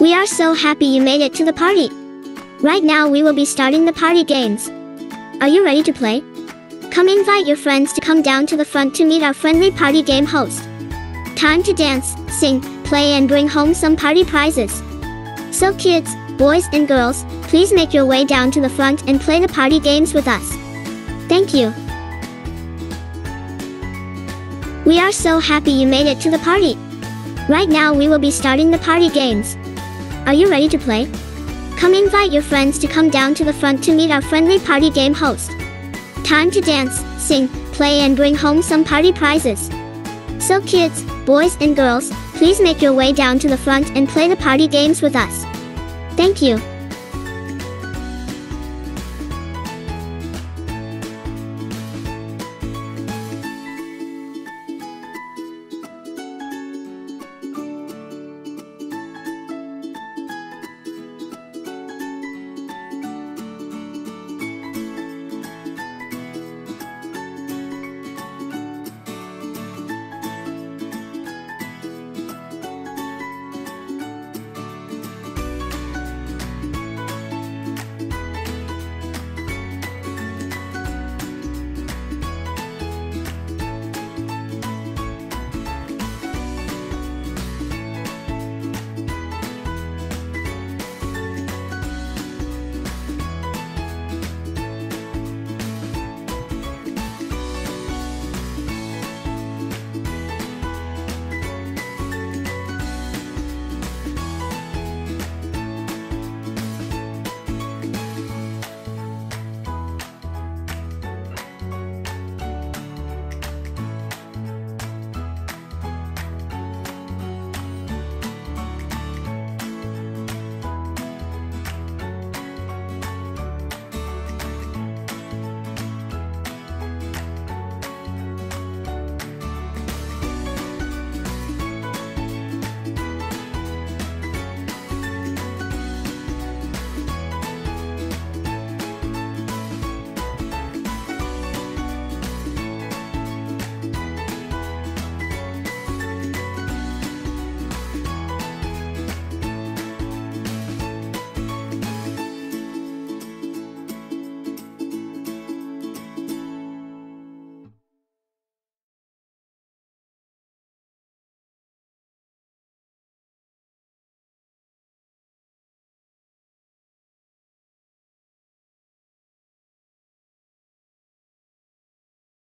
We are so happy you made it to the party. Right now we will be starting the party games. Are you ready to play? Come invite your friends to come down to the front to meet our friendly party game host. Time to dance, sing, play and bring home some party prizes. So kids, boys and girls, please make your way down to the front and play the party games with us. Thank you. We are so happy you made it to the party. Right now we will be starting the party games. Are you ready to play? Come invite your friends to come down to the front to meet our friendly party game host. Time to dance, sing, play and bring home some party prizes. So kids, boys and girls, please make your way down to the front and play the party games with us. Thank you.